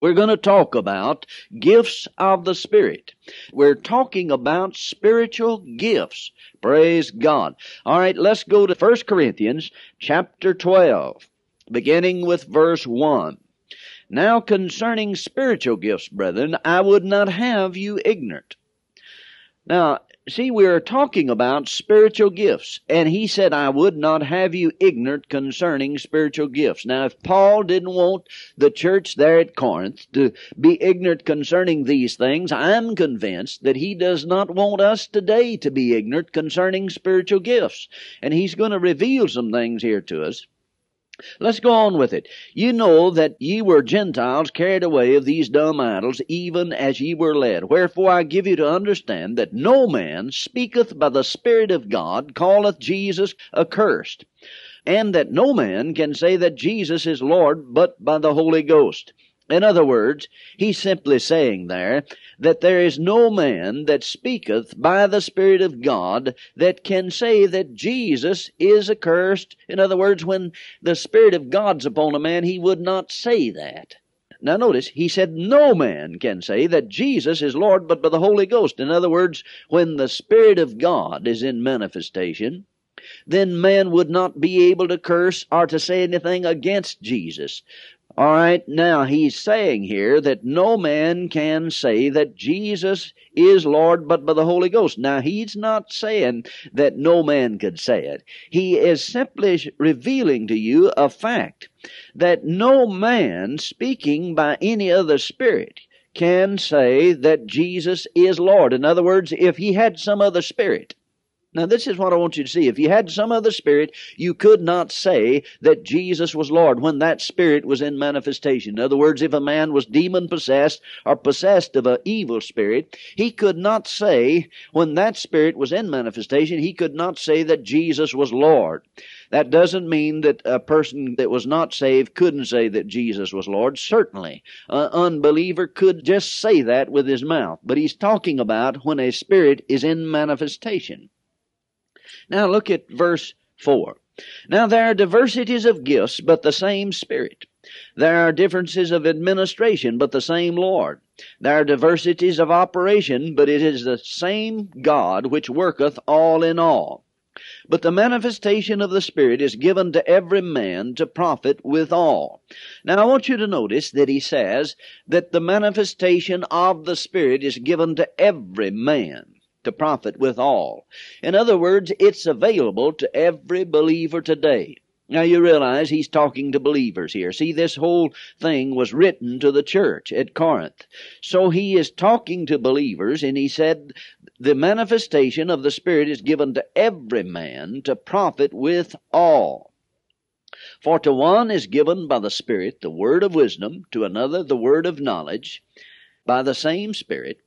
We're going to talk about gifts of the Spirit. We're talking about spiritual gifts. Praise God. All right, let's go to 1 Corinthians chapter 12, beginning with verse 1. Now concerning spiritual gifts, brethren, I would not have you ignorant. Now, see, we are talking about spiritual gifts, and he said, I would not have you ignorant concerning spiritual gifts. Now, if Paul didn't want the church there at Corinth to be ignorant concerning these things, I'm convinced that he does not want us today to be ignorant concerning spiritual gifts. And he's going to reveal some things here to us. Let's go on with it. You know that ye were Gentiles carried away of these dumb idols, even as ye were led. Wherefore I give you to understand that no man speaketh by the Spirit of God calleth Jesus accursed, and that no man can say that Jesus is Lord but by the Holy Ghost. In other words, he's simply saying there that there is no man that speaketh by the Spirit of God that can say that Jesus is accursed. In other words, when the Spirit of God's upon a man, he would not say that. Now notice, he said no man can say that Jesus is Lord but by the Holy Ghost. In other words, when the Spirit of God is in manifestation, then man would not be able to curse or to say anything against Jesus. All right, now he's saying here that no man can say that Jesus is Lord but by the Holy Ghost. Now he's not saying that no man could say it. He is simply revealing to you a fact that no man speaking by any other spirit can say that Jesus is Lord. In other words, if he had some other spirit, now, this is what I want you to see. If you had some other spirit, you could not say that Jesus was Lord when that spirit was in manifestation. In other words, if a man was demon possessed or possessed of an evil spirit, he could not say, when that spirit was in manifestation, he could not say that Jesus was Lord. That doesn't mean that a person that was not saved couldn't say that Jesus was Lord. Certainly, an unbeliever could just say that with his mouth. But he's talking about when a spirit is in manifestation. Now look at verse 4. Now there are diversities of gifts, but the same Spirit. There are differences of administration, but the same Lord. There are diversities of operation, but it is the same God which worketh all in all. But the manifestation of the Spirit is given to every man to profit withal. Now I want you to notice that he says that the manifestation of the Spirit is given to every man to profit withal. In other words, it's available to every believer today. Now you realize he's talking to believers here. See, this whole thing was written to the church at Corinth. So he is talking to believers and he said, the manifestation of the Spirit is given to every man to profit with all. For to one is given by the Spirit the word of wisdom, to another the word of knowledge, by the same Spirit,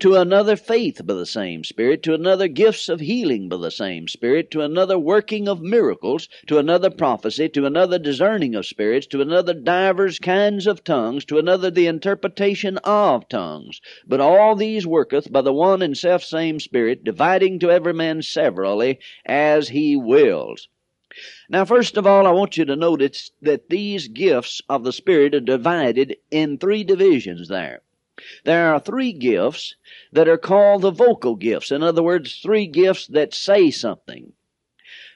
to another faith by the same Spirit, to another gifts of healing by the same Spirit, to another working of miracles, to another prophecy, to another discerning of spirits, to another divers kinds of tongues, to another the interpretation of tongues. But all these worketh by the one and self same Spirit, dividing to every man severally as he wills. Now, first of all, I want you to notice that these gifts of the Spirit are divided in three divisions there. There are three gifts that are called the vocal gifts. In other words, three gifts that say something.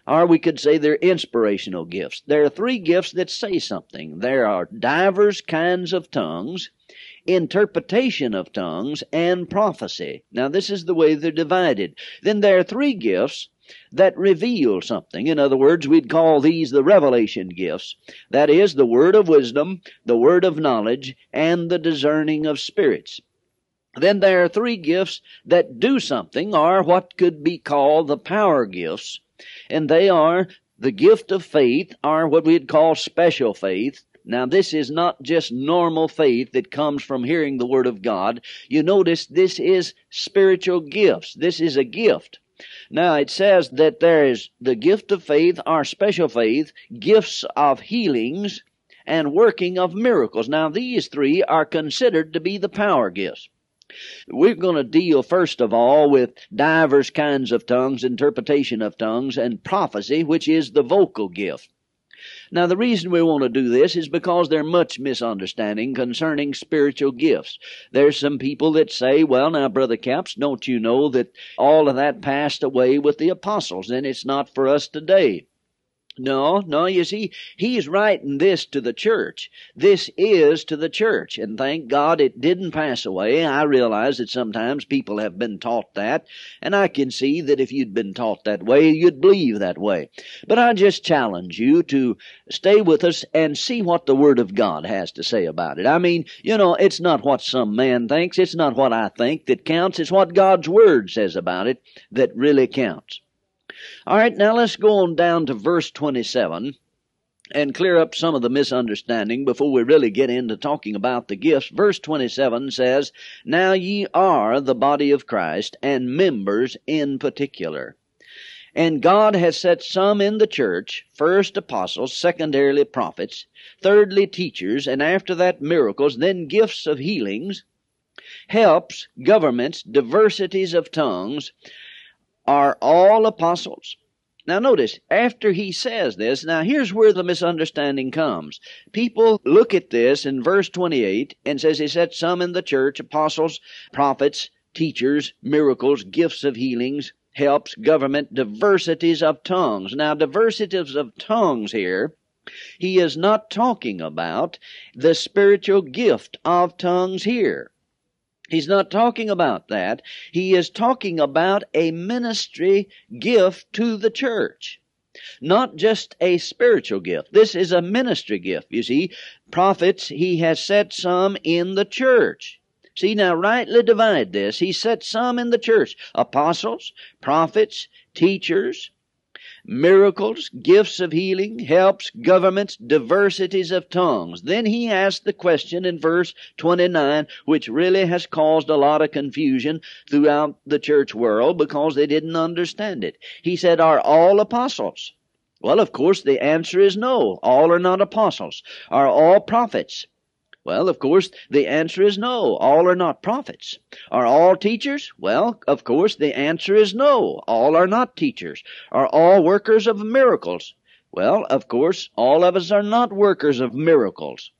Or we could say they're inspirational gifts. There are three gifts that say something. There are divers kinds of tongues, interpretation of tongues, and prophecy. Now, this is the way they're divided. Then there are three gifts that reveal something. In other words, we'd call these the revelation gifts. That is, the word of wisdom, the word of knowledge, and the discerning of spirits. Then there are three gifts that do something, or what could be called the power gifts, and they are the gift of faith, or what we'd call special faith, now, this is not just normal faith that comes from hearing the Word of God. You notice this is spiritual gifts. This is a gift. Now it says that there is the gift of faith, our special faith, gifts of healings, and working of miracles. Now these three are considered to be the power gifts. We're going to deal first of all with divers kinds of tongues, interpretation of tongues, and prophecy, which is the vocal gift. Now, the reason we want to do this is because there's much misunderstanding concerning spiritual gifts. There's some people that say, well, now, Brother Capps, don't you know that all of that passed away with the apostles and it's not for us today? No, no, you see, he's writing this to the church. This is to the church, and thank God it didn't pass away. I realize that sometimes people have been taught that, and I can see that if you'd been taught that way, you'd believe that way. But I just challenge you to stay with us and see what the Word of God has to say about it. I mean, you know, it's not what some man thinks, it's not what I think that counts, it's what God's Word says about it that really counts. All right, now let's go on down to verse 27 and clear up some of the misunderstanding before we really get into talking about the gifts. Verse 27 says, Now ye are the body of Christ, and members in particular. And God has set some in the church, first apostles, secondarily prophets, thirdly teachers, and after that miracles, then gifts of healings, helps, governments, diversities of tongues, are all apostles. Now notice, after he says this, now here's where the misunderstanding comes. People look at this in verse 28 and says he set some in the church, apostles, prophets, teachers, miracles, gifts of healings, helps, government, diversities of tongues. Now diversities of tongues here, he is not talking about the spiritual gift of tongues here. He's not talking about that. He is talking about a ministry gift to the church. Not just a spiritual gift. This is a ministry gift. You see, prophets, he has set some in the church. See, now rightly divide this. He set some in the church. Apostles, prophets, teachers, miracles, gifts of healing, helps, governments, diversities of tongues. Then he asked the question in verse 29, which really has caused a lot of confusion throughout the church world because they didn't understand it. He said, Are all apostles? Well, of course, the answer is no. All are not apostles. Are all prophets? Well, of course, the answer is no. All are not prophets. Are all teachers? Well, of course, the answer is no. All are not teachers. Are all workers of miracles? Well, of course, all of us are not workers of miracles.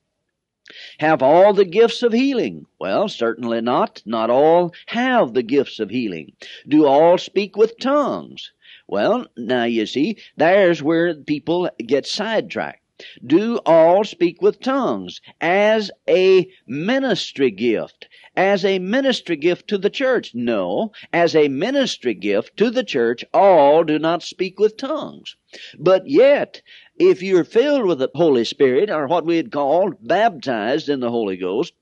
Have all the gifts of healing? Well, certainly not. Not all have the gifts of healing. Do all speak with tongues? Well, now you see, there's where people get sidetracked do all speak with tongues as a ministry gift. As a ministry gift to the church? No. As a ministry gift to the church, all do not speak with tongues. But yet, if you're filled with the Holy Spirit, or what we'd call baptized in the Holy Ghost,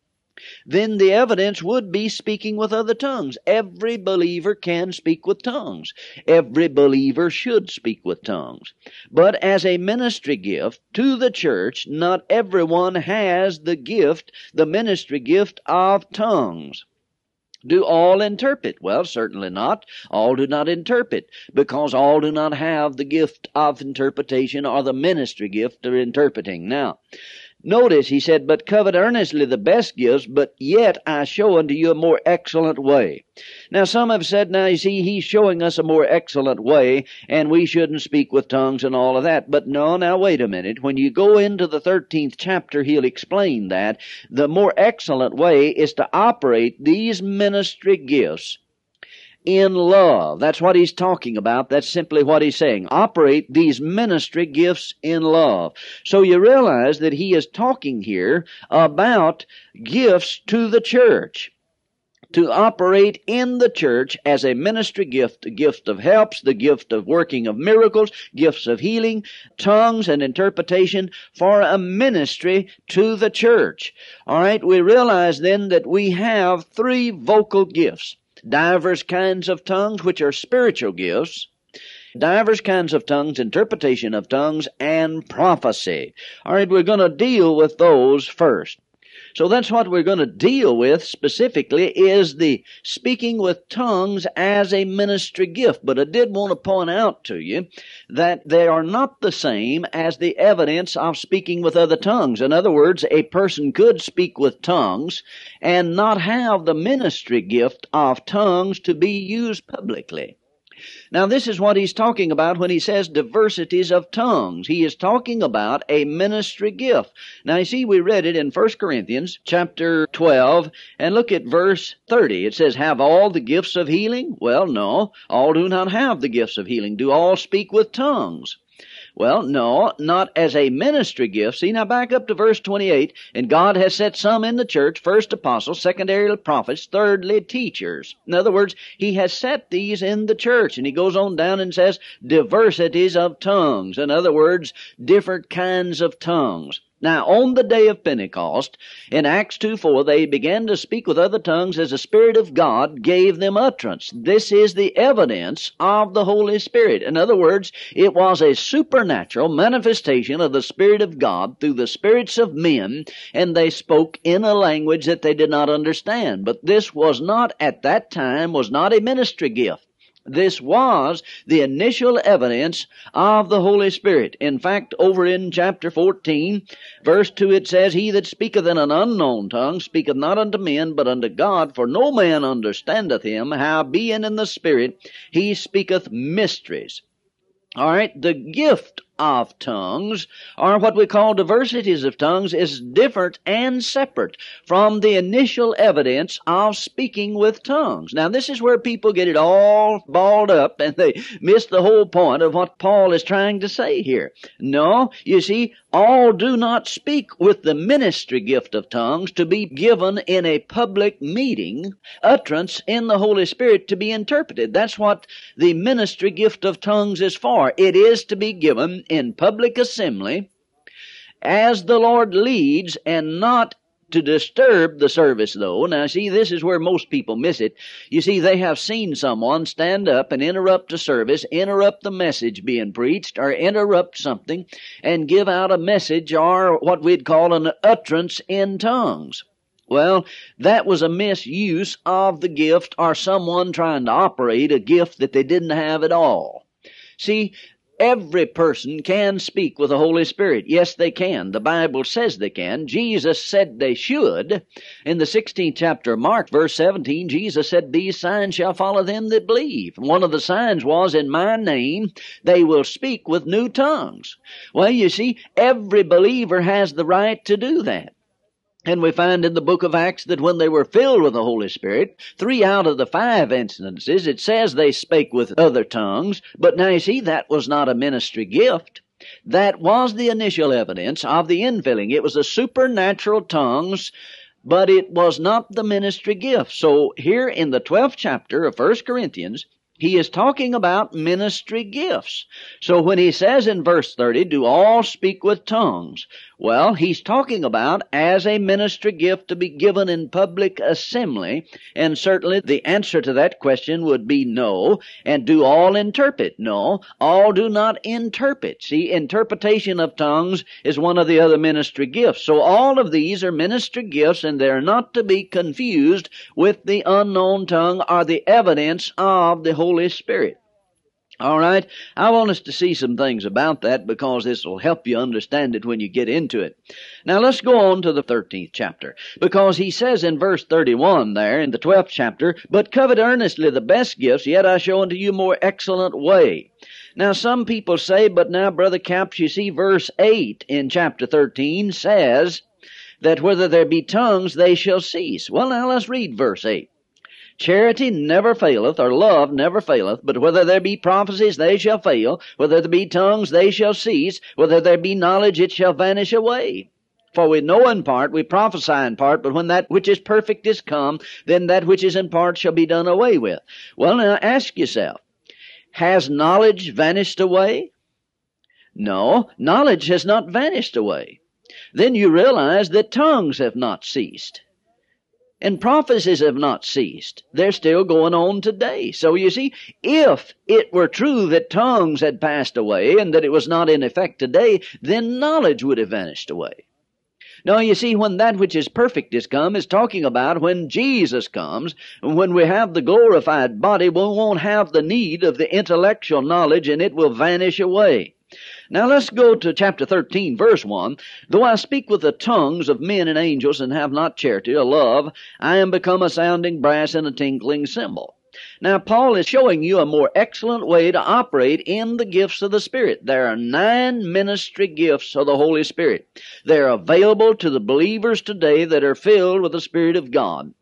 then the evidence would be speaking with other tongues. Every believer can speak with tongues. Every believer should speak with tongues. But as a ministry gift to the church, not everyone has the gift, the ministry gift of tongues. Do all interpret? Well, certainly not. All do not interpret, because all do not have the gift of interpretation or the ministry gift of interpreting. Now, Notice he said, But covet earnestly the best gifts, but yet I show unto you a more excellent way. Now some have said, now you see, he's showing us a more excellent way, and we shouldn't speak with tongues and all of that. But no, now wait a minute. When you go into the 13th chapter, he'll explain that. The more excellent way is to operate these ministry gifts in love. That's what he's talking about. That's simply what he's saying. Operate these ministry gifts in love. So you realize that he is talking here about gifts to the church to operate in the church as a ministry gift, the gift of helps, the gift of working of miracles, gifts of healing, tongues and interpretation for a ministry to the church. Alright, we realize then that we have three vocal gifts divers kinds of tongues, which are spiritual gifts, divers kinds of tongues, interpretation of tongues, and prophecy. All right, we're going to deal with those first. So that's what we're going to deal with specifically is the speaking with tongues as a ministry gift. But I did want to point out to you that they are not the same as the evidence of speaking with other tongues. In other words, a person could speak with tongues and not have the ministry gift of tongues to be used publicly. Now, this is what he's talking about when he says diversities of tongues. He is talking about a ministry gift. Now, you see, we read it in 1 Corinthians chapter 12, and look at verse 30. It says, Have all the gifts of healing? Well, no. All do not have the gifts of healing. Do all speak with tongues? Well, no, not as a ministry gift. See, now back up to verse 28. And God has set some in the church, first apostles, secondarily prophets, thirdly teachers. In other words, He has set these in the church. And He goes on down and says, diversities of tongues. In other words, different kinds of tongues. Now, on the day of Pentecost, in Acts 2 4, they began to speak with other tongues as the Spirit of God gave them utterance. This is the evidence of the Holy Spirit. In other words, it was a supernatural manifestation of the Spirit of God through the spirits of men, and they spoke in a language that they did not understand. But this was not, at that time, was not a ministry gift. This was the initial evidence of the Holy Spirit. In fact, over in chapter 14, verse 2, it says, He that speaketh in an unknown tongue speaketh not unto men, but unto God, for no man understandeth him, how being in the Spirit, he speaketh mysteries. All right, the gift of tongues, or what we call diversities of tongues, is different and separate from the initial evidence of speaking with tongues. Now, this is where people get it all balled up and they miss the whole point of what Paul is trying to say here. No, you see, all do not speak with the ministry gift of tongues to be given in a public meeting, utterance in the Holy Spirit to be interpreted. That's what the ministry gift of tongues is for. It is to be given in public assembly as the Lord leads and not to disturb the service though. Now see, this is where most people miss it. You see, they have seen someone stand up and interrupt a service, interrupt the message being preached, or interrupt something, and give out a message or what we'd call an utterance in tongues. Well, that was a misuse of the gift or someone trying to operate a gift that they didn't have at all. See, Every person can speak with the Holy Spirit. Yes, they can. The Bible says they can. Jesus said they should. In the 16th chapter of Mark, verse 17, Jesus said, These signs shall follow them that believe. One of the signs was, In my name they will speak with new tongues. Well, you see, every believer has the right to do that. And we find in the book of Acts that when they were filled with the Holy Spirit, three out of the five instances, it says they spake with other tongues. But now you see, that was not a ministry gift. That was the initial evidence of the infilling. It was the supernatural tongues, but it was not the ministry gift. So here in the 12th chapter of 1 Corinthians, he is talking about ministry gifts. So when he says in verse 30, do all speak with tongues? Well, he's talking about as a ministry gift to be given in public assembly, and certainly the answer to that question would be no. And do all interpret? No. All do not interpret. See, interpretation of tongues is one of the other ministry gifts. So all of these are ministry gifts, and they're not to be confused with the unknown tongue or the evidence of the Holy Spirit. All right. I want us to see some things about that because this will help you understand it when you get into it. Now let's go on to the 13th chapter because he says in verse 31 there in the 12th chapter, But covet earnestly the best gifts, yet I show unto you more excellent way. Now some people say, but now Brother Capps, you see verse 8 in chapter 13 says that whether there be tongues, they shall cease. Well now let's read verse 8. Charity never faileth, or love never faileth, but whether there be prophecies, they shall fail, whether there be tongues, they shall cease, whether there be knowledge, it shall vanish away. For we know in part, we prophesy in part, but when that which is perfect is come, then that which is in part shall be done away with. Well, now ask yourself, has knowledge vanished away? No, knowledge has not vanished away. Then you realize that tongues have not ceased. And prophecies have not ceased. They're still going on today. So you see, if it were true that tongues had passed away and that it was not in effect today, then knowledge would have vanished away. Now you see, when that which is perfect is come, is talking about when Jesus comes, and when we have the glorified body, we won't have the need of the intellectual knowledge and it will vanish away. Now let's go to chapter 13, verse 1. Though I speak with the tongues of men and angels and have not charity or love, I am become a sounding brass and a tinkling cymbal. Now, Paul is showing you a more excellent way to operate in the gifts of the Spirit. There are nine ministry gifts of the Holy Spirit. They're available to the believers today that are filled with the Spirit of God.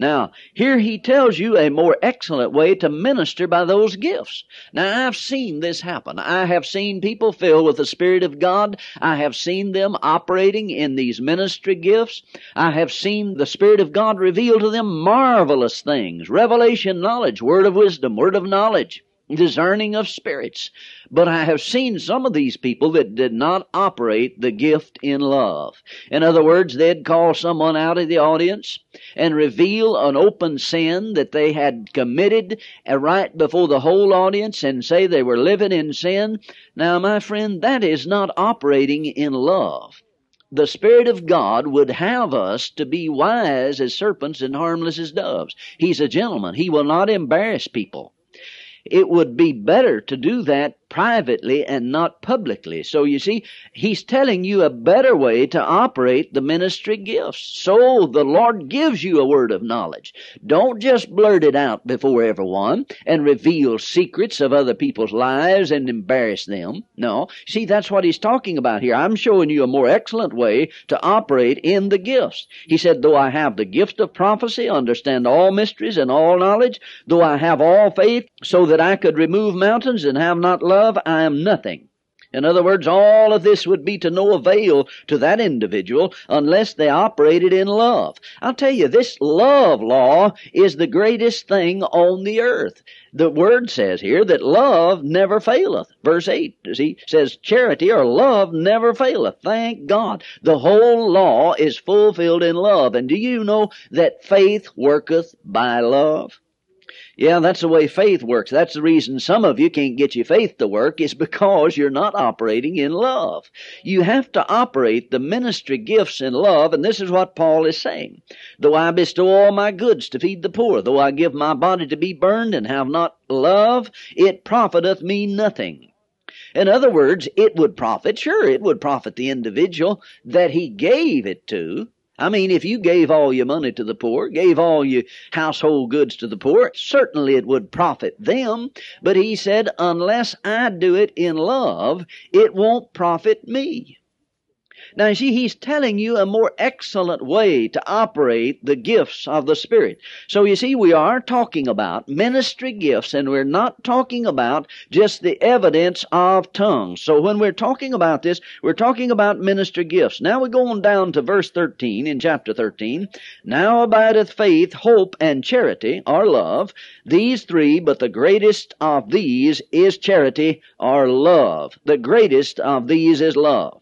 Now, here he tells you a more excellent way to minister by those gifts. Now, I've seen this happen. I have seen people filled with the Spirit of God. I have seen them operating in these ministry gifts. I have seen the Spirit of God reveal to them marvelous things. Revelation knowledge, word of wisdom, word of knowledge discerning of spirits. But I have seen some of these people that did not operate the gift in love. In other words, they'd call someone out of the audience and reveal an open sin that they had committed right before the whole audience and say they were living in sin. Now, my friend, that is not operating in love the Spirit of God would have us to be wise as serpents and harmless as doves. He's a gentleman. He will not embarrass people it would be better to do that privately and not publicly. So you see, he's telling you a better way to operate the ministry gifts. So the Lord gives you a word of knowledge. Don't just blurt it out before everyone and reveal secrets of other people's lives and embarrass them. No. See, that's what he's talking about here. I'm showing you a more excellent way to operate in the gifts. He said, though I have the gift of prophecy, understand all mysteries and all knowledge, though I have all faith so that I could remove mountains and have not love, I am nothing. In other words, all of this would be to no avail to that individual unless they operated in love. I'll tell you, this love law is the greatest thing on the earth. The word says here that love never faileth. Verse 8, see, says charity or love never faileth. Thank God. The whole law is fulfilled in love. And do you know that faith worketh by love? Yeah, that's the way faith works. That's the reason some of you can't get your faith to work is because you're not operating in love. You have to operate the ministry gifts in love, and this is what Paul is saying. Though I bestow all my goods to feed the poor, though I give my body to be burned and have not love, it profiteth me nothing. In other words, it would profit, sure, it would profit the individual that he gave it to, I mean, if you gave all your money to the poor, gave all your household goods to the poor, certainly it would profit them. But he said, unless I do it in love, it won't profit me. Now, you see, he's telling you a more excellent way to operate the gifts of the Spirit. So, you see, we are talking about ministry gifts, and we're not talking about just the evidence of tongues. So, when we're talking about this, we're talking about ministry gifts. Now, we go on down to verse 13 in chapter 13. Now abideth faith, hope, and charity, or love. These three, but the greatest of these is charity, or love. The greatest of these is love.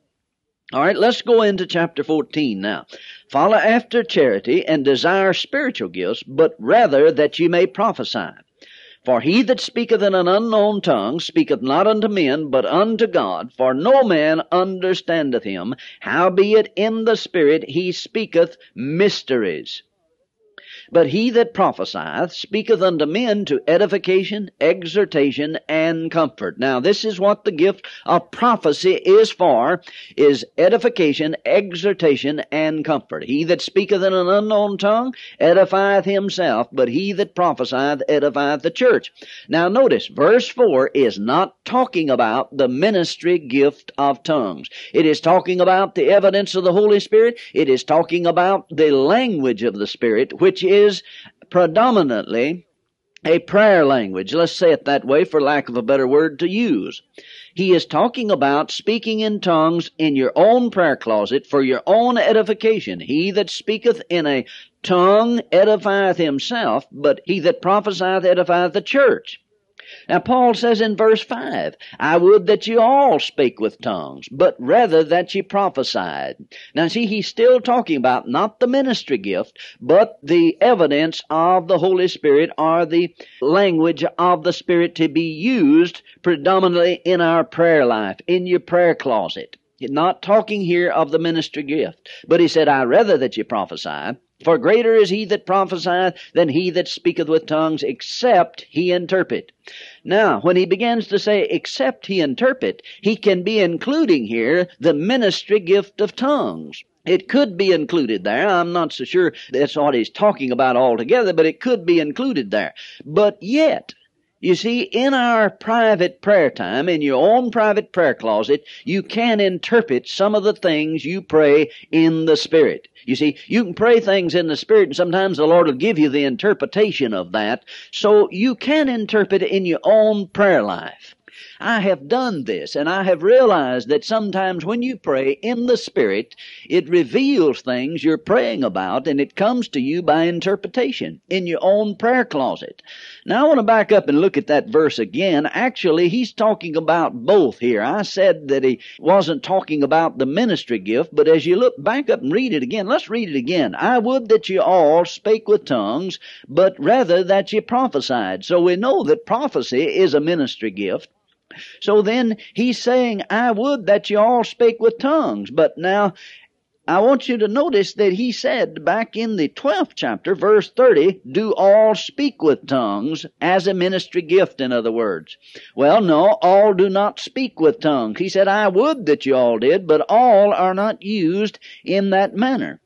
All right, let's go into chapter 14 now. Follow after charity and desire spiritual gifts, but rather that you may prophesy. For he that speaketh in an unknown tongue speaketh not unto men, but unto God, for no man understandeth him, howbeit in the Spirit he speaketh mysteries. But he that prophesieth speaketh unto men to edification, exhortation, and comfort. Now this is what the gift of prophecy is for, is edification, exhortation, and comfort. He that speaketh in an unknown tongue edifieth himself, but he that prophesieth edifieth the church. Now notice, verse 4 is not talking about the ministry gift of tongues. It is talking about the evidence of the Holy Spirit. It is talking about the language of the Spirit, which is is predominantly a prayer language. Let's say it that way for lack of a better word to use. He is talking about speaking in tongues in your own prayer closet for your own edification. He that speaketh in a tongue edifieth himself, but he that prophesieth edifieth the church. Now, Paul says in verse 5, I would that you all spake with tongues, but rather that ye prophesied. Now, see, he's still talking about not the ministry gift, but the evidence of the Holy Spirit or the language of the Spirit to be used predominantly in our prayer life, in your prayer closet. Not talking here of the ministry gift, but he said, I rather that ye prophesy. For greater is he that prophesieth than he that speaketh with tongues, except he interpret. Now, when he begins to say, except he interpret, he can be including here the ministry gift of tongues. It could be included there. I'm not so sure that's what he's talking about altogether, but it could be included there. But yet, you see, in our private prayer time, in your own private prayer closet, you can interpret some of the things you pray in the Spirit. You see, you can pray things in the Spirit, and sometimes the Lord will give you the interpretation of that. So you can interpret it in your own prayer life. I have done this, and I have realized that sometimes when you pray in the Spirit, it reveals things you're praying about, and it comes to you by interpretation in your own prayer closet. Now I want to back up and look at that verse again. Actually, he's talking about both here. I said that he wasn't talking about the ministry gift, but as you look back up and read it again, let's read it again. I would that you all spake with tongues, but rather that you prophesied. So we know that prophecy is a ministry gift. So then he's saying, I would that you all spake with tongues. But now, I want you to notice that he said back in the 12th chapter, verse 30, do all speak with tongues as a ministry gift, in other words. Well, no, all do not speak with tongues. He said, I would that you all did, but all are not used in that manner.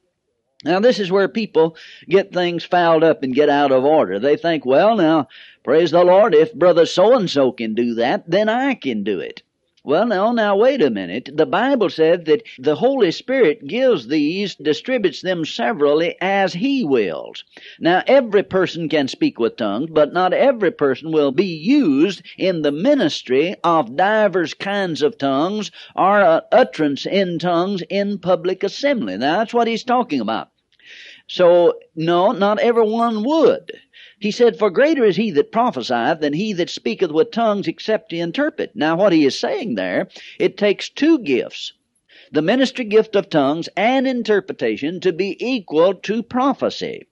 Now, this is where people get things fouled up and get out of order. They think, well, now, praise the Lord, if brother so and so can do that, then I can do it. Well, now, now, wait a minute. The Bible said that the Holy Spirit gives these, distributes them severally as He wills. Now, every person can speak with tongues, but not every person will be used in the ministry of divers kinds of tongues or utterance in tongues in public assembly. Now, that's what He's talking about. So, no, not everyone would. He said, For greater is he that prophesieth than he that speaketh with tongues except he interpret. Now, what he is saying there, it takes two gifts the ministry gift of tongues and interpretation to be equal to prophecy.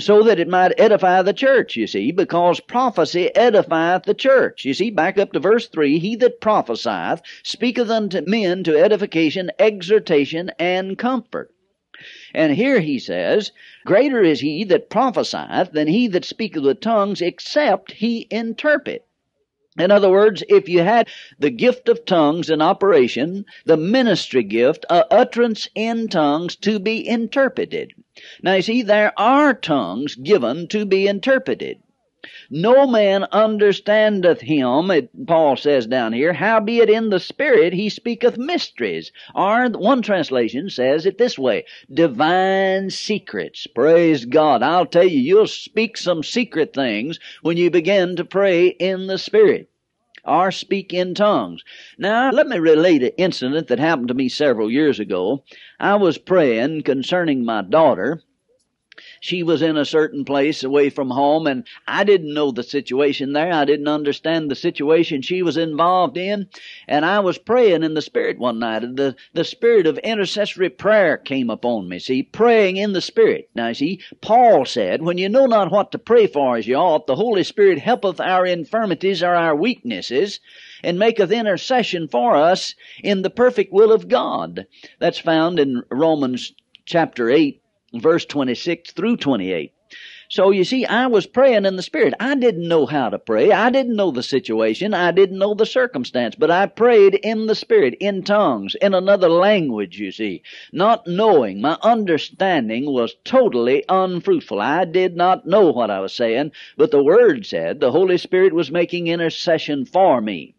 So that it might edify the church, you see, because prophecy edifieth the church. You see, back up to verse 3 He that prophesieth speaketh unto men to edification, exhortation, and comfort. And here he says, Greater is he that prophesieth than he that speaketh with tongues, except he interpret. In other words, if you had the gift of tongues in operation, the ministry gift, a utterance in tongues to be interpreted. Now you see, there are tongues given to be interpreted. No man understandeth him, it, Paul says down here, howbeit in the Spirit he speaketh mysteries. Or one translation says it this way, divine secrets. Praise God. I'll tell you, you'll speak some secret things when you begin to pray in the Spirit or speak in tongues. Now, let me relate an incident that happened to me several years ago. I was praying concerning my daughter, she was in a certain place away from home and I didn't know the situation there. I didn't understand the situation she was involved in. And I was praying in the Spirit one night. The, the Spirit of intercessory prayer came upon me. See, praying in the Spirit. Now, see, Paul said, when you know not what to pray for as you ought, the Holy Spirit helpeth our infirmities or our weaknesses and maketh intercession for us in the perfect will of God. That's found in Romans chapter 8 verse 26 through 28. So you see, I was praying in the Spirit. I didn't know how to pray. I didn't know the situation. I didn't know the circumstance, but I prayed in the Spirit, in tongues, in another language, you see. Not knowing. My understanding was totally unfruitful. I did not know what I was saying, but the Word said the Holy Spirit was making intercession for me.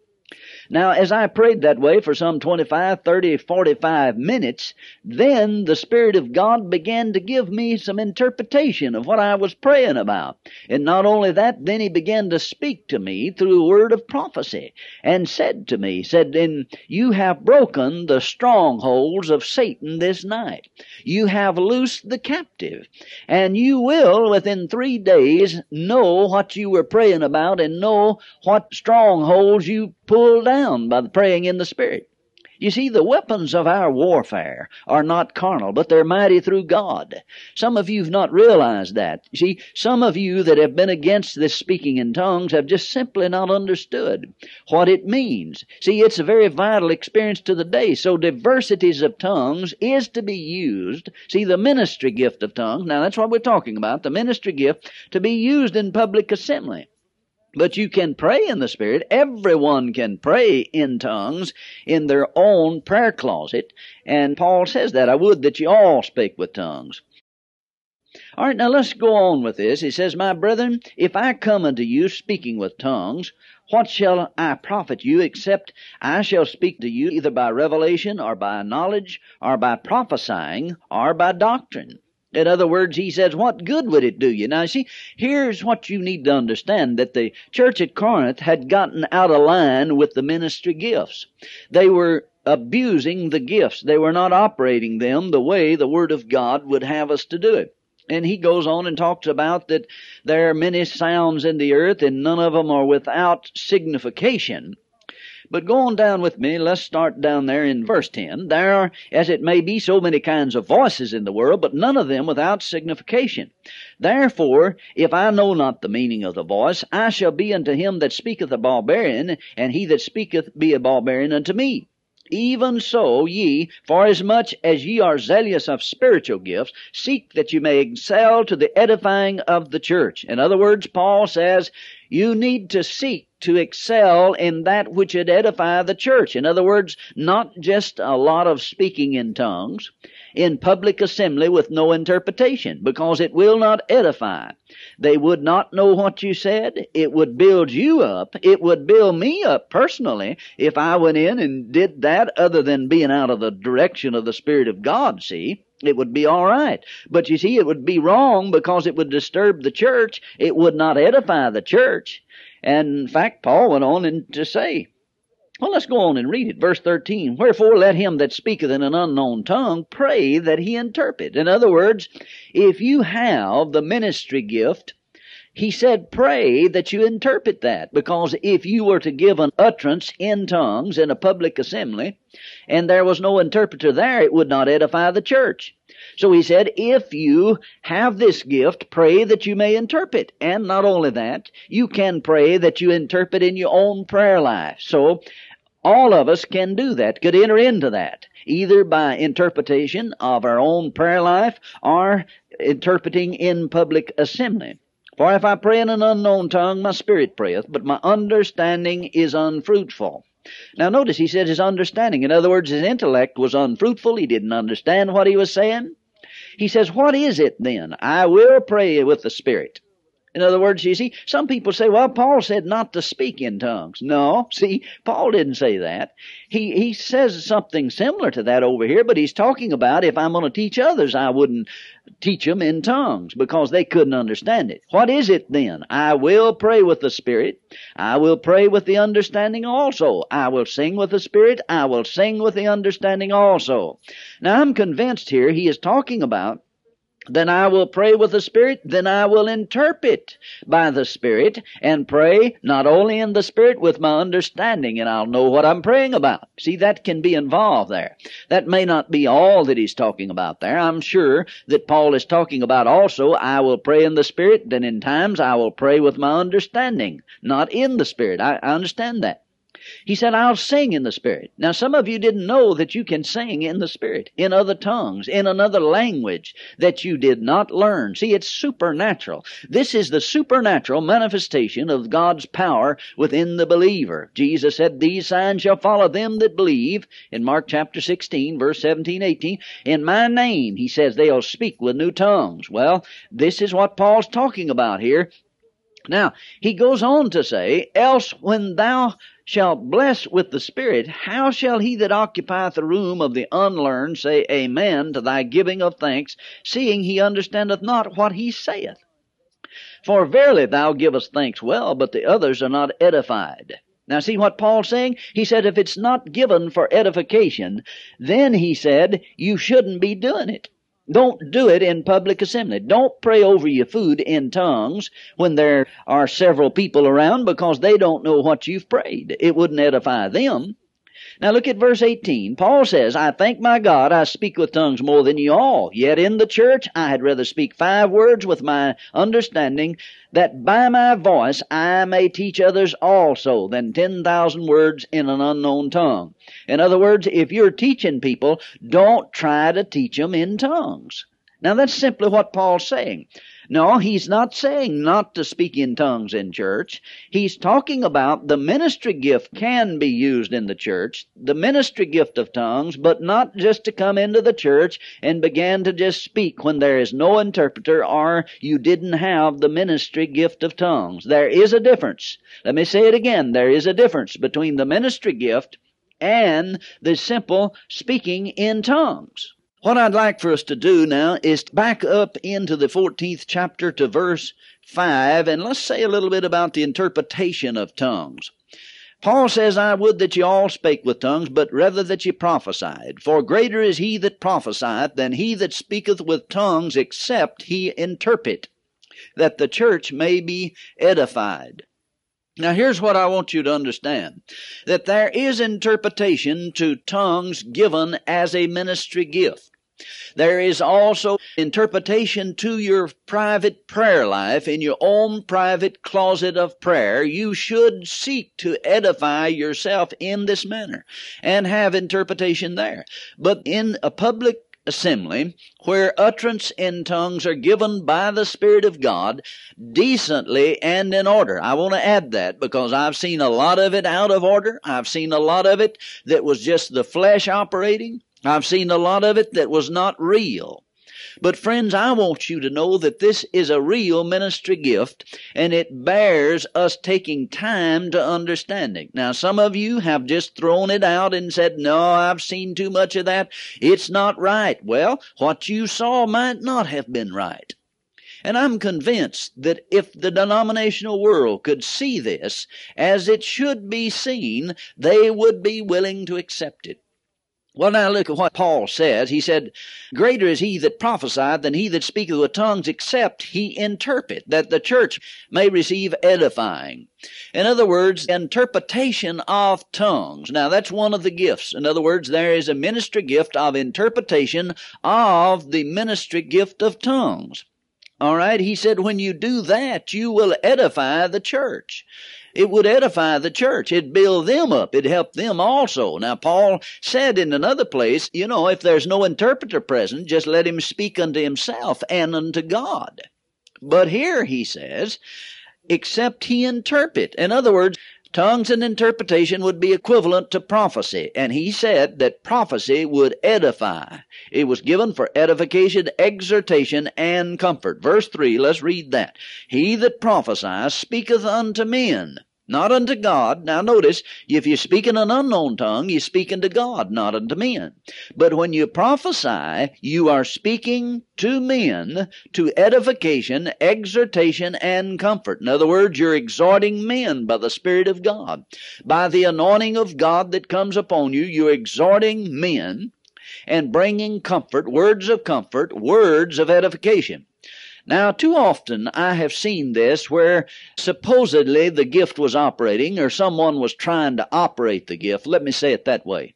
Now, as I prayed that way for some 25, 30, 45 minutes, then the Spirit of God began to give me some interpretation of what I was praying about. And not only that, then He began to speak to me through a word of prophecy and said to me, said, then you have broken the strongholds of Satan this night. You have loosed the captive. And you will, within three days, know what you were praying about and know what strongholds you pulled down by the praying in the Spirit. You see, the weapons of our warfare are not carnal, but they're mighty through God. Some of you have not realized that. You see, some of you that have been against this speaking in tongues have just simply not understood what it means. See, it's a very vital experience to the day. So diversities of tongues is to be used. See, the ministry gift of tongues, now that's what we're talking about, the ministry gift to be used in public assembly. But you can pray in the Spirit. Everyone can pray in tongues in their own prayer closet. And Paul says that. I would that you all speak with tongues. All right, now let's go on with this. He says, My brethren, if I come unto you speaking with tongues, what shall I profit you except I shall speak to you either by revelation or by knowledge or by prophesying or by doctrine? In other words, he says, what good would it do you? Now, see, here's what you need to understand that the church at Corinth had gotten out of line with the ministry gifts. They were abusing the gifts. They were not operating them the way the Word of God would have us to do it. And he goes on and talks about that there are many sounds in the earth and none of them are without signification. But go on down with me. Let's start down there in verse 10. There are, as it may be, so many kinds of voices in the world, but none of them without signification. Therefore, if I know not the meaning of the voice, I shall be unto him that speaketh a barbarian, and he that speaketh be a barbarian unto me. Even so, ye, forasmuch as much as ye are zealous of spiritual gifts, seek that you may excel to the edifying of the church. In other words, Paul says, you need to seek to excel in that which would edify the church. In other words, not just a lot of speaking in tongues in public assembly with no interpretation, because it will not edify. They would not know what you said. It would build you up. It would build me up personally if I went in and did that other than being out of the direction of the Spirit of God, see? It would be all right. But you see, it would be wrong because it would disturb the church. It would not edify the church. And in fact, Paul went on and to say, well, let's go on and read it. Verse 13. Wherefore let him that speaketh in an unknown tongue pray that he interpret. In other words, if you have the ministry gift, he said, pray that you interpret that. Because if you were to give an utterance in tongues in a public assembly, and there was no interpreter there, it would not edify the church. So he said, if you have this gift, pray that you may interpret. And not only that, you can pray that you interpret in your own prayer life. So, all of us can do that, could enter into that, either by interpretation of our own prayer life or interpreting in public assembly. For if I pray in an unknown tongue, my spirit prayeth, but my understanding is unfruitful. Now notice he said his understanding. In other words, his intellect was unfruitful. He didn't understand what he was saying. He says, what is it then? I will pray with the Spirit. In other words, you see, some people say, well, Paul said not to speak in tongues. No, see, Paul didn't say that. He, he says something similar to that over here, but he's talking about if I'm going to teach others, I wouldn't teach them in tongues because they couldn't understand it. What is it then? I will pray with the Spirit. I will pray with the understanding also. I will sing with the Spirit. I will sing with the understanding also. Now I'm convinced here he is talking about then I will pray with the Spirit, then I will interpret by the Spirit and pray not only in the Spirit with my understanding and I'll know what I'm praying about. See, that can be involved there. That may not be all that he's talking about there. I'm sure that Paul is talking about also, I will pray in the Spirit, then in times I will pray with my understanding, not in the Spirit. I, I understand that. He said, I'll sing in the Spirit. Now, some of you didn't know that you can sing in the Spirit, in other tongues, in another language that you did not learn. See, it's supernatural. This is the supernatural manifestation of God's power within the believer. Jesus said, These signs shall follow them that believe, in Mark chapter 16, verse 17, 18. In my name, he says, they'll speak with new tongues. Well, this is what Paul's talking about here. Now, he goes on to say, Else when thou shalt bless with the Spirit, how shall he that occupieth the room of the unlearned say Amen to thy giving of thanks, seeing he understandeth not what he saith? For verily thou givest thanks well, but the others are not edified. Now see what Paul's saying? He said if it's not given for edification, then he said you shouldn't be doing it. Don't do it in public assembly. Don't pray over your food in tongues when there are several people around because they don't know what you've prayed. It wouldn't edify them. Now look at verse 18. Paul says, I thank my God I speak with tongues more than you all. Yet in the church I had rather speak five words with my understanding, that by my voice I may teach others also, than ten thousand words in an unknown tongue. In other words, if you're teaching people, don't try to teach them in tongues. Now that's simply what Paul's saying. No, he's not saying not to speak in tongues in church. He's talking about the ministry gift can be used in the church, the ministry gift of tongues, but not just to come into the church and begin to just speak when there is no interpreter or you didn't have the ministry gift of tongues. There is a difference. Let me say it again. There is a difference between the ministry gift and the simple speaking in tongues. What I'd like for us to do now is back up into the 14th chapter to verse 5, and let's say a little bit about the interpretation of tongues. Paul says, I would that ye all spake with tongues, but rather that ye prophesied. For greater is he that prophesieth than he that speaketh with tongues, except he interpret, that the church may be edified. Now here's what I want you to understand. That there is interpretation to tongues given as a ministry gift. There is also interpretation to your private prayer life in your own private closet of prayer. You should seek to edify yourself in this manner and have interpretation there. But in a public assembly where utterance in tongues are given by the Spirit of God decently and in order. I want to add that because I've seen a lot of it out of order. I've seen a lot of it that was just the flesh operating. I've seen a lot of it that was not real. But friends, I want you to know that this is a real ministry gift and it bears us taking time to understanding. Now, some of you have just thrown it out and said, no, I've seen too much of that. It's not right. Well, what you saw might not have been right. And I'm convinced that if the denominational world could see this as it should be seen, they would be willing to accept it. Well, now look at what Paul says. He said, Greater is he that prophesieth than he that speaketh with tongues, except he interpret, that the church may receive edifying. In other words, interpretation of tongues. Now, that's one of the gifts. In other words, there is a ministry gift of interpretation of the ministry gift of tongues. All right, he said, when you do that, you will edify the church it would edify the church. It'd build them up. It'd help them also. Now, Paul said in another place, you know, if there's no interpreter present, just let him speak unto himself and unto God. But here he says, except he interpret. In other words, tongues and interpretation would be equivalent to prophecy. And he said that prophecy would edify. It was given for edification, exhortation, and comfort. Verse 3, let's read that. He that prophesies speaketh unto men not unto God. Now notice, if you speak in an unknown tongue, you speak unto God, not unto men. But when you prophesy, you are speaking to men to edification, exhortation, and comfort. In other words, you're exhorting men by the Spirit of God. By the anointing of God that comes upon you, you're exhorting men and bringing comfort, words of comfort, words of edification. Now, too often I have seen this where supposedly the gift was operating or someone was trying to operate the gift. Let me say it that way.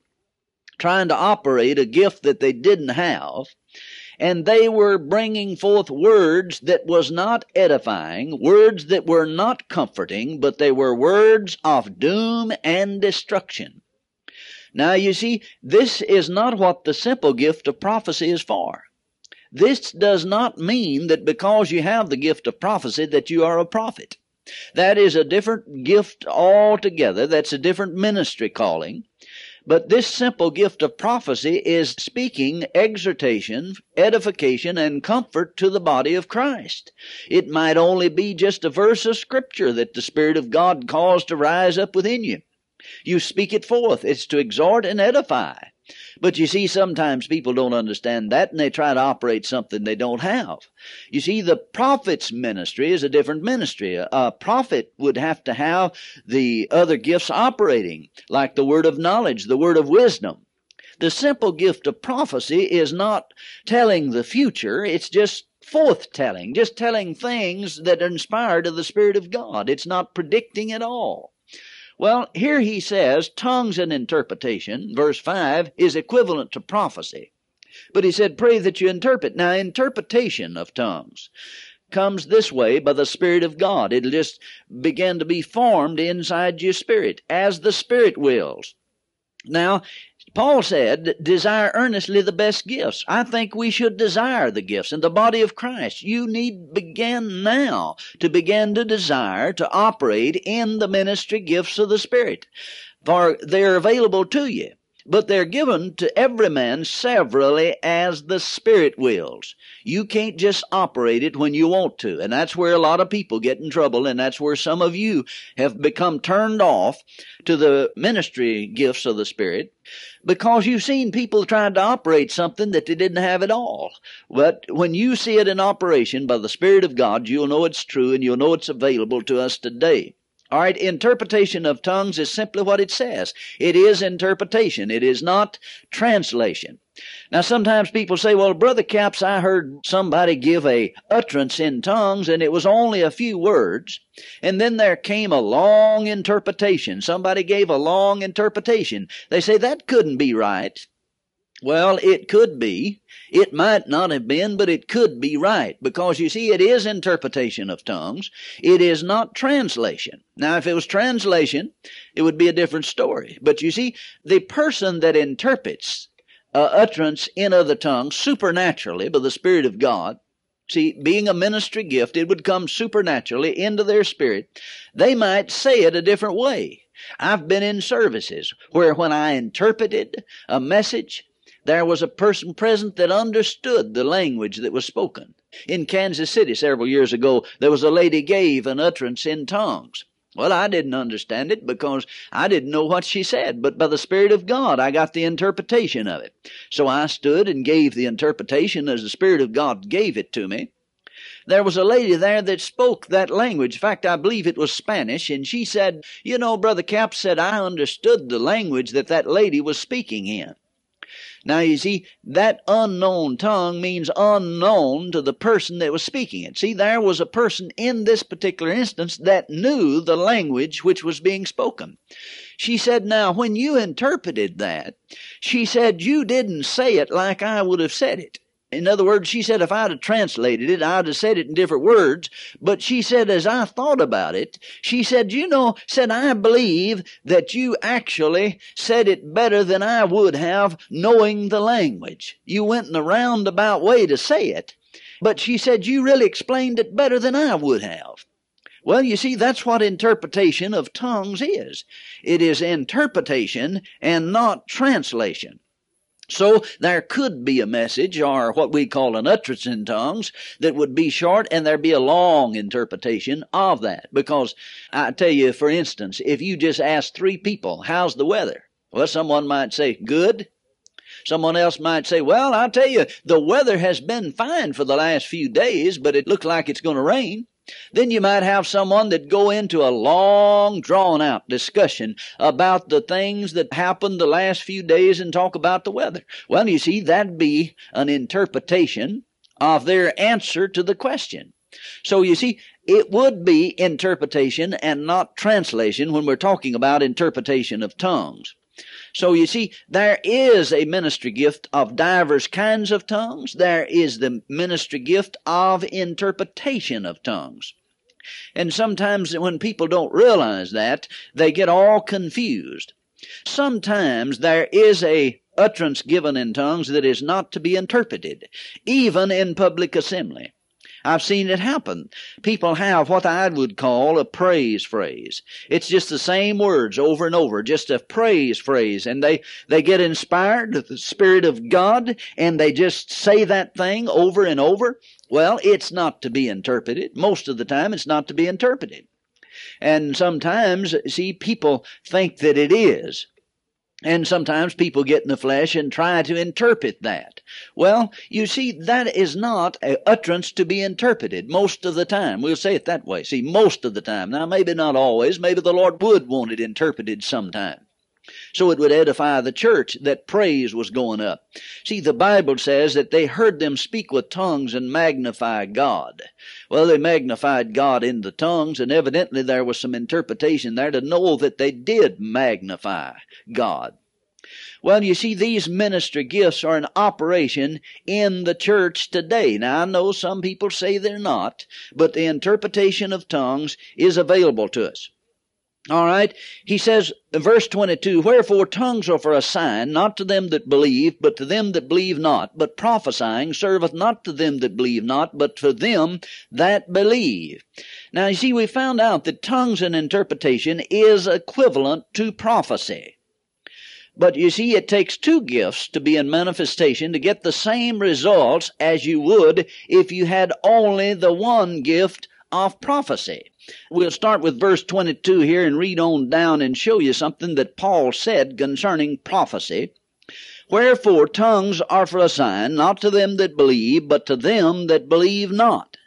Trying to operate a gift that they didn't have. And they were bringing forth words that was not edifying, words that were not comforting, but they were words of doom and destruction. Now you see, this is not what the simple gift of prophecy is for. This does not mean that because you have the gift of prophecy that you are a prophet. That is a different gift altogether. That's a different ministry calling. But this simple gift of prophecy is speaking exhortation, edification, and comfort to the body of Christ. It might only be just a verse of scripture that the Spirit of God caused to rise up within you. You speak it forth. It's to exhort and edify. But you see, sometimes people don't understand that and they try to operate something they don't have. You see, the prophet's ministry is a different ministry. A prophet would have to have the other gifts operating, like the word of knowledge, the word of wisdom. The simple gift of prophecy is not telling the future, it's just forth telling, just telling things that are inspired of the Spirit of God. It's not predicting at all. Well, here he says tongues and interpretation, verse 5, is equivalent to prophecy. But he said, pray that you interpret. Now, interpretation of tongues comes this way by the Spirit of God. It'll just begin to be formed inside your spirit as the Spirit wills. Now, Paul said, desire earnestly the best gifts. I think we should desire the gifts. In the body of Christ, you need begin now to begin to desire to operate in the ministry gifts of the Spirit. For they're available to you but they're given to every man severally as the Spirit wills. You can't just operate it when you want to. And that's where a lot of people get in trouble, and that's where some of you have become turned off to the ministry gifts of the Spirit because you've seen people trying to operate something that they didn't have at all. But when you see it in operation by the Spirit of God, you'll know it's true and you'll know it's available to us today. All right, interpretation of tongues is simply what it says. It is interpretation. It is not translation. Now sometimes people say, well, Brother Capps, I heard somebody give a utterance in tongues and it was only a few words. And then there came a long interpretation. Somebody gave a long interpretation. They say that couldn't be right. Well, it could be. It might not have been, but it could be right. Because you see, it is interpretation of tongues. It is not translation. Now, if it was translation, it would be a different story. But you see, the person that interprets uh, utterance in other tongues supernaturally by the Spirit of God, see, being a ministry gift, it would come supernaturally into their spirit. They might say it a different way. I've been in services where when I interpreted a message, there was a person present that understood the language that was spoken. In Kansas City several years ago, there was a lady gave an utterance in tongues. Well, I didn't understand it because I didn't know what she said, but by the Spirit of God, I got the interpretation of it. So I stood and gave the interpretation as the Spirit of God gave it to me. There was a lady there that spoke that language. In fact, I believe it was Spanish, and she said, You know, Brother Cap said I understood the language that that lady was speaking in. Now you see, that unknown tongue means unknown to the person that was speaking it. See, there was a person in this particular instance that knew the language which was being spoken. She said, now when you interpreted that, she said, you didn't say it like I would have said it. In other words, she said if I'd have translated it, I'd have said it in different words. But she said, as I thought about it, she said, you know, said, I believe that you actually said it better than I would have knowing the language. You went in a roundabout way to say it. But she said, you really explained it better than I would have. Well, you see, that's what interpretation of tongues is. It is interpretation and not translation. So there could be a message, or what we call an utterance in tongues, that would be short, and there'd be a long interpretation of that. Because I tell you, for instance, if you just ask three people, how's the weather? Well, someone might say, good. Someone else might say, well, I'll tell you, the weather has been fine for the last few days, but it looks like it's going to rain. Then you might have someone that go into a long, drawn out discussion about the things that happened the last few days and talk about the weather. Well, you see, that'd be an interpretation of their answer to the question. So you see, it would be interpretation and not translation when we're talking about interpretation of tongues. So you see, there is a ministry gift of divers kinds of tongues. There is the ministry gift of interpretation of tongues. And sometimes when people don't realize that, they get all confused. Sometimes there is a utterance given in tongues that is not to be interpreted, even in public assembly. I've seen it happen. People have what I would call a praise phrase. It's just the same words over and over, just a praise phrase. And they, they get inspired with the Spirit of God and they just say that thing over and over. Well, it's not to be interpreted. Most of the time, it's not to be interpreted. And sometimes, see, people think that it is. And sometimes people get in the flesh and try to interpret that. Well, you see, that is not a utterance to be interpreted most of the time. We'll say it that way. See, most of the time. Now, maybe not always. Maybe the Lord would want it interpreted sometime. So it would edify the church that praise was going up. See, the Bible says that they heard them speak with tongues and magnify God. Well, they magnified God in the tongues, and evidently there was some interpretation there to know that they did magnify God. Well, you see, these ministry gifts are in operation in the church today. Now, I know some people say they're not, but the interpretation of tongues is available to us. All right. He says, verse 22, Wherefore tongues are for a sign, not to them that believe, but to them that believe not. But prophesying serveth not to them that believe not, but to them that believe. Now, you see, we found out that tongues and interpretation is equivalent to prophecy. But you see, it takes two gifts to be in manifestation to get the same results as you would if you had only the one gift of prophecy. We'll start with verse 22 here and read on down and show you something that Paul said concerning prophecy. Wherefore tongues are for a sign, not to them that believe, but to them that believe not.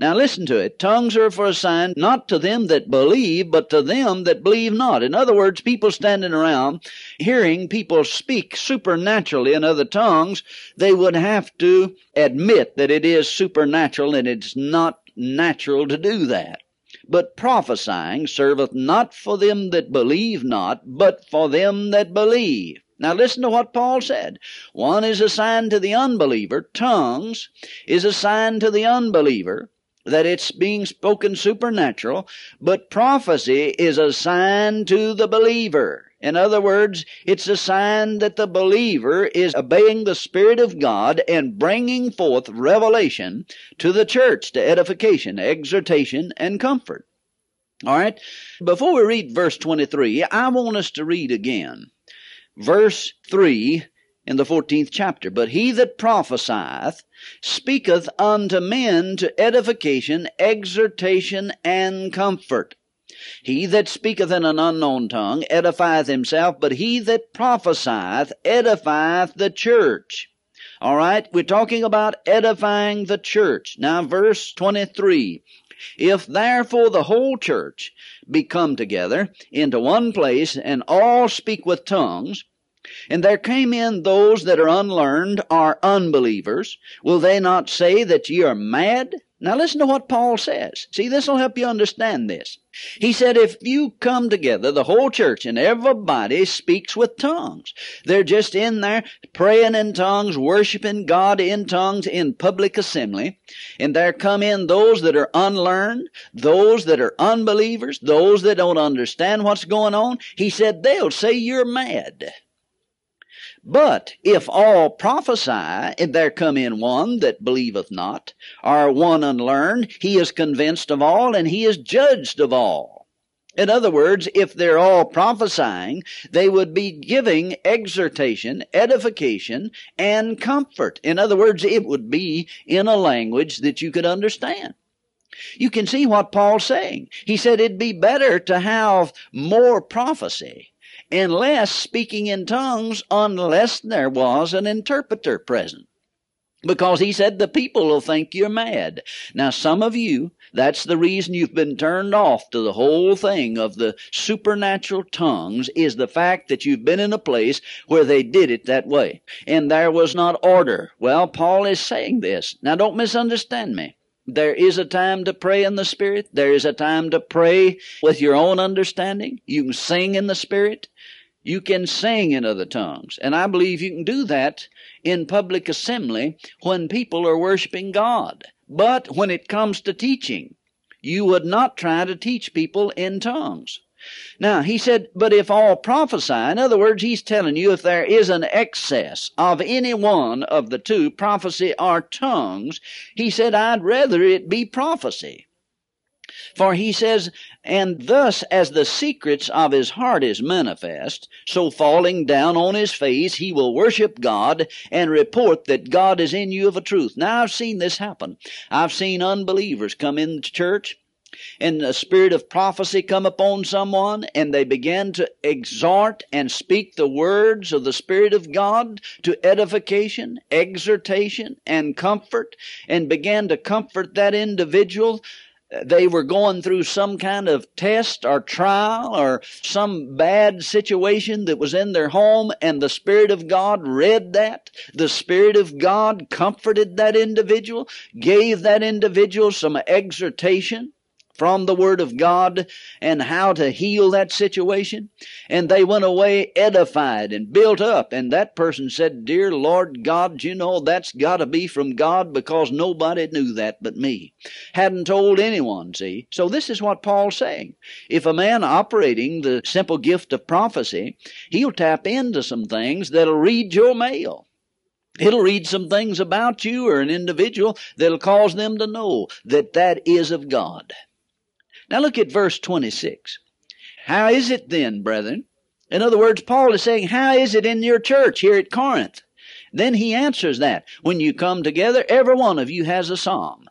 Now listen to it. Tongues are for a sign not to them that believe, but to them that believe not. In other words, people standing around hearing people speak supernaturally in other tongues, they would have to admit that it is supernatural and it's not natural to do that. But prophesying serveth not for them that believe not, but for them that believe. Now listen to what Paul said. One is a sign to the unbeliever. Tongues is a sign to the unbeliever that it's being spoken supernatural, but prophecy is a sign to the believer. In other words, it's a sign that the believer is obeying the Spirit of God and bringing forth revelation to the church to edification, exhortation, and comfort. All right? Before we read verse 23, I want us to read again. Verse 3 in the 14th chapter. But he that prophesieth speaketh unto men to edification, exhortation, and comfort. He that speaketh in an unknown tongue edifieth himself, but he that prophesieth edifieth the church. All right, we're talking about edifying the church. Now, verse 23. If therefore the whole church be come together into one place, and all speak with tongues, and there came in those that are unlearned, are unbelievers. Will they not say that ye are mad? Now listen to what Paul says. See, this will help you understand this. He said, if you come together, the whole church, and everybody speaks with tongues. They're just in there praying in tongues, worshiping God in tongues in public assembly. And there come in those that are unlearned, those that are unbelievers, those that don't understand what's going on. He said, they'll say you're mad. But if all prophesy, and there come in one that believeth not, or one unlearned, he is convinced of all, and he is judged of all. In other words, if they're all prophesying, they would be giving exhortation, edification, and comfort. In other words, it would be in a language that you could understand. You can see what Paul's saying. He said it'd be better to have more prophecy and less speaking in tongues unless there was an interpreter present. Because he said the people will think you're mad. Now, some of you, that's the reason you've been turned off to the whole thing of the supernatural tongues, is the fact that you've been in a place where they did it that way. And there was not order. Well, Paul is saying this. Now, don't misunderstand me. There is a time to pray in the Spirit. There is a time to pray with your own understanding. You can sing in the Spirit. You can sing in other tongues. And I believe you can do that in public assembly when people are worshiping God. But when it comes to teaching, you would not try to teach people in tongues. Now, he said, but if all prophesy, in other words, he's telling you if there is an excess of any one of the two, prophecy or tongues, he said, I'd rather it be prophecy. For he says, And thus as the secrets of his heart is manifest, so falling down on his face, he will worship God and report that God is in you of a truth. Now I've seen this happen. I've seen unbelievers come into church and the spirit of prophecy come upon someone and they begin to exhort and speak the words of the Spirit of God to edification, exhortation, and comfort and began to comfort that individual they were going through some kind of test or trial or some bad situation that was in their home and the Spirit of God read that. The Spirit of God comforted that individual, gave that individual some exhortation from the Word of God and how to heal that situation. And they went away edified and built up. And that person said, Dear Lord God, you know that's got to be from God because nobody knew that but me. Hadn't told anyone, see? So this is what Paul's saying. If a man operating the simple gift of prophecy, he'll tap into some things that'll read your mail. It'll read some things about you or an individual that'll cause them to know that that is of God. Now look at verse 26. How is it then, brethren? In other words, Paul is saying, how is it in your church here at Corinth? Then he answers that. When you come together, every one of you has a psalm.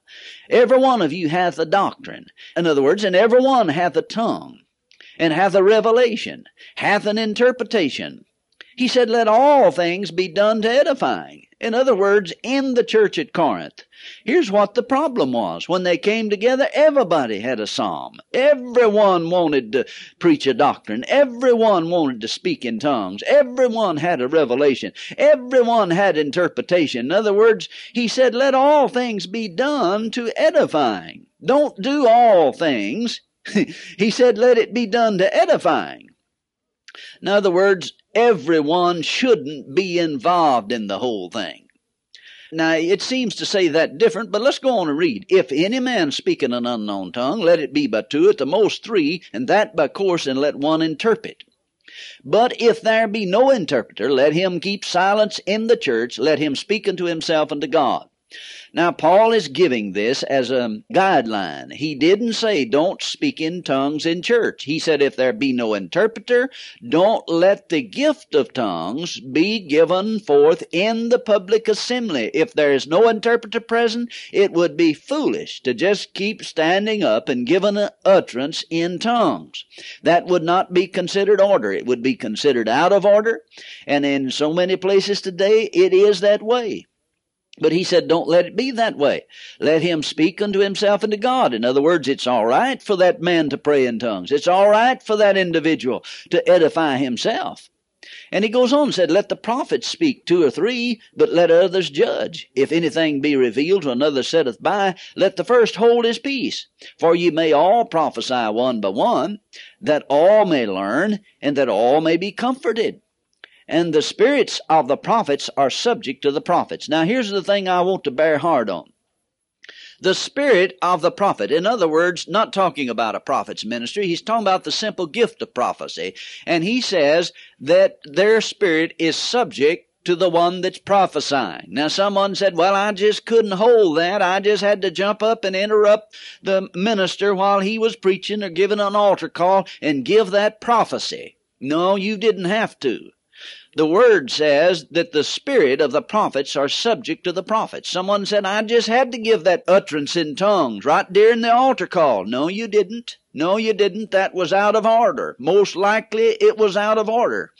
Every one of you hath a doctrine. In other words, and every one hath a tongue, and hath a revelation, hath an interpretation. He said, Let all things be done to edifying. In other words, in the church at Corinth. Here's what the problem was. When they came together, everybody had a psalm. Everyone wanted to preach a doctrine. Everyone wanted to speak in tongues. Everyone had a revelation. Everyone had interpretation. In other words, he said, Let all things be done to edifying. Don't do all things. he said, Let it be done to edifying. In other words, everyone shouldn't be involved in the whole thing. Now, it seems to say that different, but let's go on and read. If any man speak in an unknown tongue, let it be by two, at the most three, and that by course, and let one interpret. But if there be no interpreter, let him keep silence in the church, let him speak unto himself and to God. Now, Paul is giving this as a guideline. He didn't say don't speak in tongues in church. He said if there be no interpreter, don't let the gift of tongues be given forth in the public assembly. If there is no interpreter present, it would be foolish to just keep standing up and giving an utterance in tongues. That would not be considered order. It would be considered out of order. And in so many places today, it is that way. But he said, don't let it be that way. Let him speak unto himself and to God. In other words, it's all right for that man to pray in tongues. It's all right for that individual to edify himself. And he goes on and said, Let the prophets speak two or three, but let others judge. If anything be revealed to another setteth by, let the first hold his peace. For ye may all prophesy one by one, that all may learn, and that all may be comforted and the spirits of the prophets are subject to the prophets. Now, here's the thing I want to bear hard on. The spirit of the prophet. In other words, not talking about a prophet's ministry, he's talking about the simple gift of prophecy. And he says that their spirit is subject to the one that's prophesying. Now, someone said, Well, I just couldn't hold that. I just had to jump up and interrupt the minister while he was preaching or giving an altar call and give that prophecy. No, you didn't have to. The word says that the spirit of the prophets are subject to the prophets. Someone said, I just had to give that utterance in tongues right during the altar call. No, you didn't. No, you didn't. That was out of order. Most likely it was out of order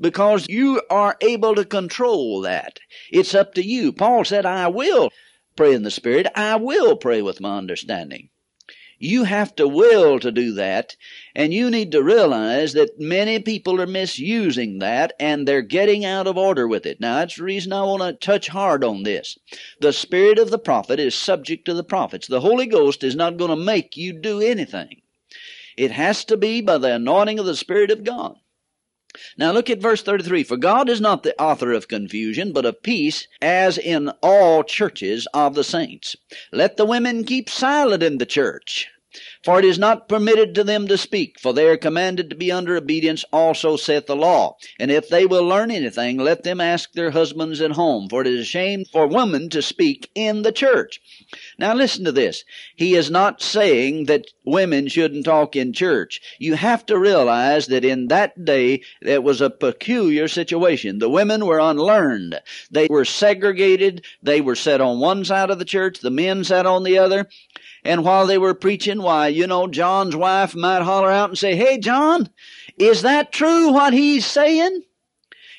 because you are able to control that. It's up to you. Paul said, I will pray in the Spirit. I will pray with my understanding. You have to will to do that, and you need to realize that many people are misusing that and they're getting out of order with it. Now, that's the reason I want to touch hard on this. The spirit of the prophet is subject to the prophets. The Holy Ghost is not going to make you do anything. It has to be by the anointing of the Spirit of God. Now look at verse 33. For God is not the author of confusion, but of peace, as in all churches of the saints. Let the women keep silent in the church. For it is not permitted to them to speak, for they are commanded to be under obedience, also saith the law. And if they will learn anything, let them ask their husbands at home, for it is a shame for women to speak in the church. Now listen to this. He is not saying that women shouldn't talk in church. You have to realize that in that day, it was a peculiar situation. The women were unlearned. They were segregated. They were set on one side of the church, the men sat on the other. And while they were preaching, why, you know, John's wife might holler out and say, Hey, John, is that true what he's saying?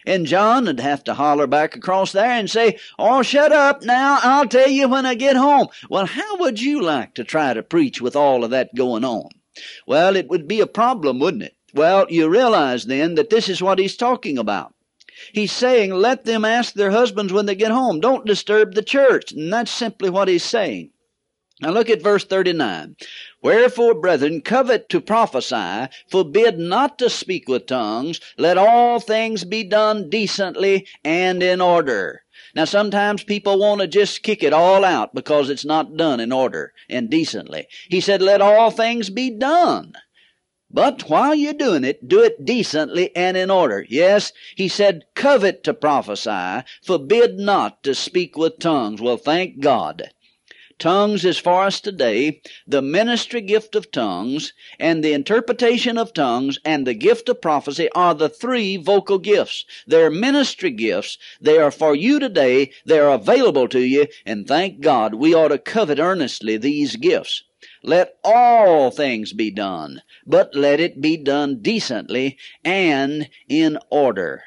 And John would have to holler back across there and say, Oh, shut up now. I'll tell you when I get home. Well, how would you like to try to preach with all of that going on? Well, it would be a problem, wouldn't it? Well, you realize then that this is what he's talking about. He's saying, let them ask their husbands when they get home. Don't disturb the church. And that's simply what he's saying. Now look at verse 39. Wherefore, brethren, covet to prophesy, forbid not to speak with tongues, let all things be done decently and in order. Now sometimes people want to just kick it all out because it's not done in order and decently. He said, let all things be done. But while you're doing it, do it decently and in order. Yes, he said, covet to prophesy, forbid not to speak with tongues. Well, thank God. Tongues is for us today the ministry gift of tongues and the interpretation of tongues and the gift of prophecy are the three vocal gifts. They're ministry gifts. They are for you today. They're available to you. And thank God we ought to covet earnestly these gifts. Let all things be done, but let it be done decently and in order.